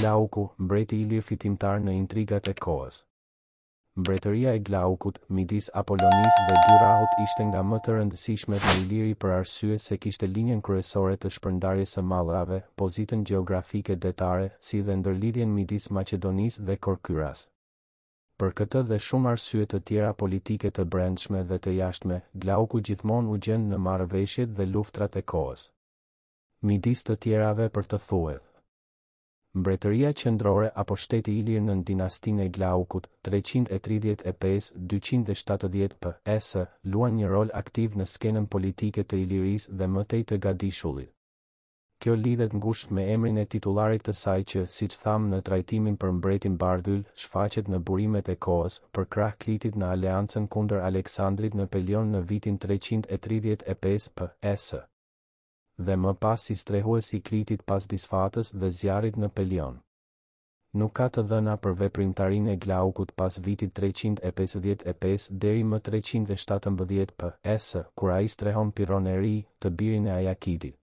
Glauku, mbreti ilir fitimtar në intrigat e kohës. Mbretëria e Glaukut, midis Apolonisë dhe Dyrrahut ishte nga më të rëndësishmet në Iliri për arsye se kishte linjën kryesore të shpërndarjes së mallrave, pozitën gjeografike detare, si dhe ndërlidhjen midis Maqedonisë dhe Korkyras. Për këtë dhe shumë arsye të tjera politike të brendshme dhe të jashtme, Glauku gjithmonë u gjend në marrëveshjet dhe luftrat e kohës. Midis të tjerave për të thuhet. Mbretëria Qendrore apo Shteti Ilir nën Dinastinë e Glaukut, treqind e tridhjetë e pesë, dyqind e shtatëdhjetë PS, luan një rol aktiv në skenën politike të Ilirisë dhe më tej të Gadishullit. Kjo lidhet ngushtë me emrin e titullarit të saj që, siç thamë në trajtimin për mbretin Bardhyl, shfaqet në burimet e kohës, përkrah Klitit në aleancën kundër Aleksandrit në Pelion në vitin treqind e tridhjetë e pesë PS. dhe më pas si strehues i Klitit pas disfatës dhe zjarrit në Pelion. Nuk ka të dhëna për veprimtarinë e Glaukut pas vitit treqind e pesëdhjetë e pesë deri më treqind e shtatëmbëdhjetë PS, kur ai strehon Pirron e ri, të birin e Ajakidit.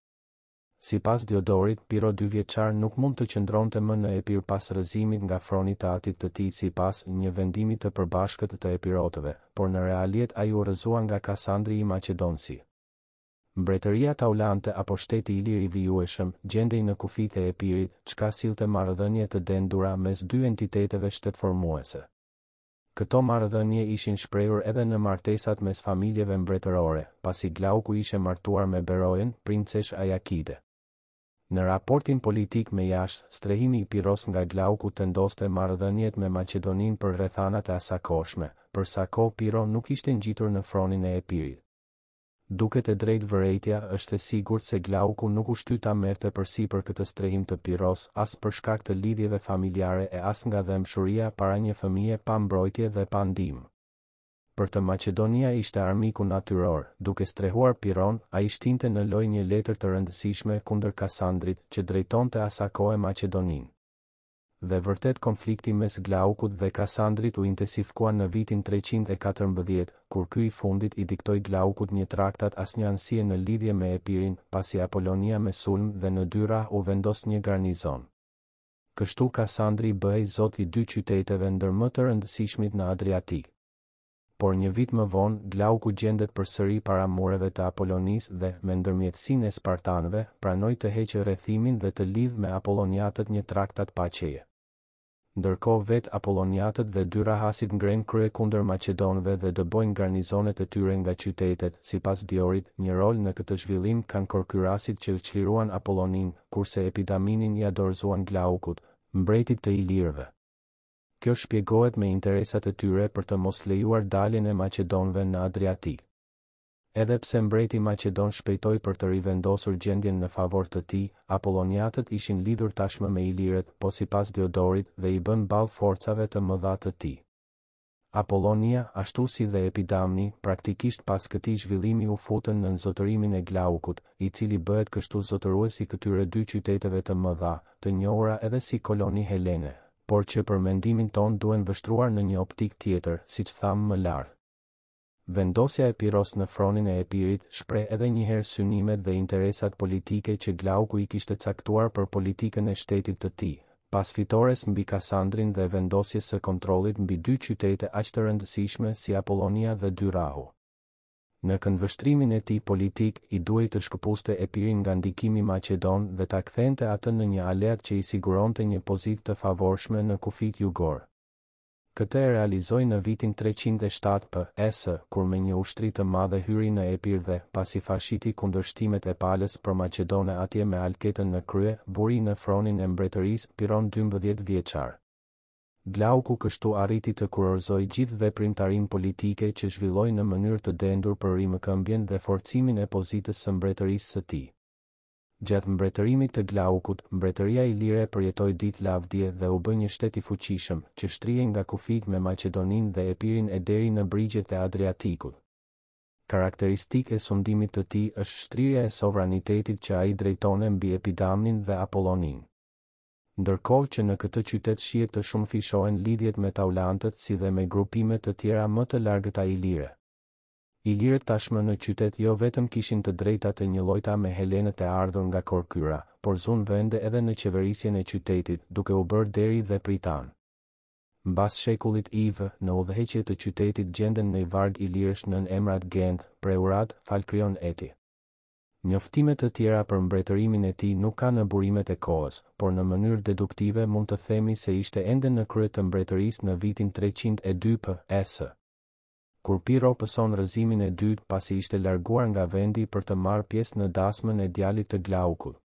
Sipas Diodorit, Pirro dyvjeçar nuk mund të qëndronte më në Epir pas rrëzimit nga froni të atit të tij sipas një vendimi të përbashkët të epirotëve, por në realitet ai u rrëzua nga Kasandri i Maqedonisë. Mbretëria Taulante apo shteti ilir i vijueshëm, gjendej në kufijtë e Epirit, çka sillte marrëdhënie të dendura mes dy entiteteve shtetformuese. Këto marrëdhënie ishin shprehur edhe në martesat mes familjeve mbretërore, pasi Glauku ishte martuar me Berojën, princeshë Ajakide. Në raportin politik me jashtë, strehimi i Pirros nga Glauku tendoste marrëdhëniet me Maqedoninë për rrethanat e asakohshme, për sa kohë Pirro nuk ishte ngjitur në fronin e Epirit. Duket e drejtë vërejtja është e sigurt se Glauku nuk u shty ta merrte përsipër këtë strehim të Pirros as për shkak të lidhjeve familjare e as nga dhembshuria para një fëmije pa mbrojtje dhe pa ndihmë. Për të Maqedonia ishte armiku natyror, duke strehuar Pirron, ai shtinte në lojë një letër të rëndësishme kundër Kasandrit, që drejtonte asakohe Maqedoninë. Dhe vërtet konflikti mes Glaukut dhe Kasandrit u intensifikua në vitin treqind e katërmbëdhjetë, kur ky i fundit i diktoi Glaukut një traktat asnjanësie në lidhje me Epirin, pasi Apolonia me sulm dhe në Dyrrah u vendos një garnizon. Kështu Kasandri bëhej zot i dy qyteteve ndër më të rëndësishmit në Adriatik. por një vit më vonë Glauku gjendet përsëri para mureve të Apollonisë dhe, me ndërmjetësinë e spartanëve, pranoi të heqë rrethimin dhe të lidhë me apolloniatët një traktat paqeje. Ndërkohë vetë apolloniatët dhe dyrahasit ngrenë krye kundër maqedonëve dhe dëbojnë garnizonet e tyre nga qytetet, sipas Diorit, një rol në këtë zhvillim kanë korkyrasit që çliruan Apolloninë, kurse Epidaminin ia dorëzuan Glaukut, mbretit të ilirëve. Kjo shpjegohet me interesat e tyre për të mos lejuar daljen e maqedonëve në Adriatik. Edhe pse mbreti maqedon shpejtoi për të rivendosur gjendjen në favor të tij, apolloniatët ishin lidhur tashmë me ilirët, po sipas Diodorit, dhe i bënë ballë forcave të mëdha të tij. Apollonia, ashtu si dhe Epidamni, praktikisht pas këtij zhvillimi u futën nën zotërimin e Glaukut, i cili bëhet kështu zotërues i këtyre dy qyteteve të mëdha, të njohura edhe si koloni helene. por që për mendimin tonë duhen vështruar në një optikë tjetër, siç thamë më lart. Vendosja e Pirros në fronin e Epirit shpreh edhe njëherë synimet dhe interesat politike që Glauku i kishte caktuar për politikën e shtetit të tij, pas fitores mbi Kasandrin dhe vendosjes së kontrollit mbi dy qytete aq të rëndësishme si Apollonia dhe Dyrahu. Në këndvështrimin e tij politik, i duhej të shkëpuste Epirin nga ndikimi maqedon dhe ta kthente atë në një aleat që i siguronte një pozitë të favorshme në kufijtë jugorë. Këtë e realizoi në vitin treqind e shtatë PS, kur me një ushtri të madhe hyri në Epir dhe, pasi fashiti kundërshtimet e palës promaqedone atje me Alketën në krye, vuri në fronin e mbretërisë Pirron dymbëdhjetë vjeçar. Glauku kështu arriti të kurorëzojë gjithë veprimtarinë politike që zhvilloi në mënyrë të dendur për rimëkëmbjen dhe forcimin e pozitës së mbretërisë së tij. Gjatë mbretërimit të Glaukut, mbretëria ilire përjetoi ditë lavdie dhe u bë një shtet i fuqishëm, që shtrihej nga kufijtë me Maqedoninë dhe Epirin e deri në brigjet e Adriatikut. Karakteristikë e sundimit të tij është shtrirja e sovranitetit që ai drejtonte mbi Epidamnin dhe Apolloninë. Ndërkohë që në këtë qytet shihet të shumëfishohen lidhjet me taulantët si dhe me grupime të tjera më të largëta ilire. Ilirët tashmë në qytet jo vetëm kishin të drejta të njëllojta me helenët e ardhur nga Korkyra, por zunë vende edhe në qeverisjen e qytetit, duke u bërë deri dhe pritan. Mbas shekullit iv, në udhëheqje të qytetit gjenden një varg ilirësh nën emrat Gent, Preurat, Falkrion etj. Njoftime të tjera për mbretërimin e tij nuk ka në burimet e kohës, por në mënyrë deduktive mund të themi se ishte ende në krye të mbretërisë në vitin treqind e dy PS. Kur Pirro pëson rrëzimin e dytë pasi ishte larguar nga vendi për të marrë pjesë në dasmën e djalit të Glaukut.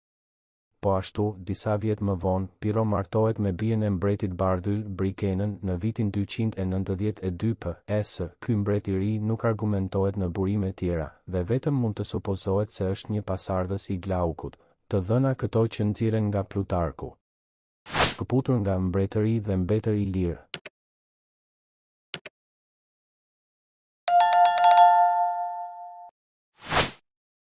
Po ashtu, disa vjet më vonë, Pirro martohet me bijën e mbretit Bardhyl, Brikenën, në vitin dyqind e nëntëdhjetë e dy PS. Ky mbret i ri nuk argumentohet në burime tjera, dhe vetëm mund të supozohet se është një pasardhës i Glaukut. Të dhëna këto që nxirren nga Plutarku. Shkëputur nga mbretëri dhe mbretër ilirë.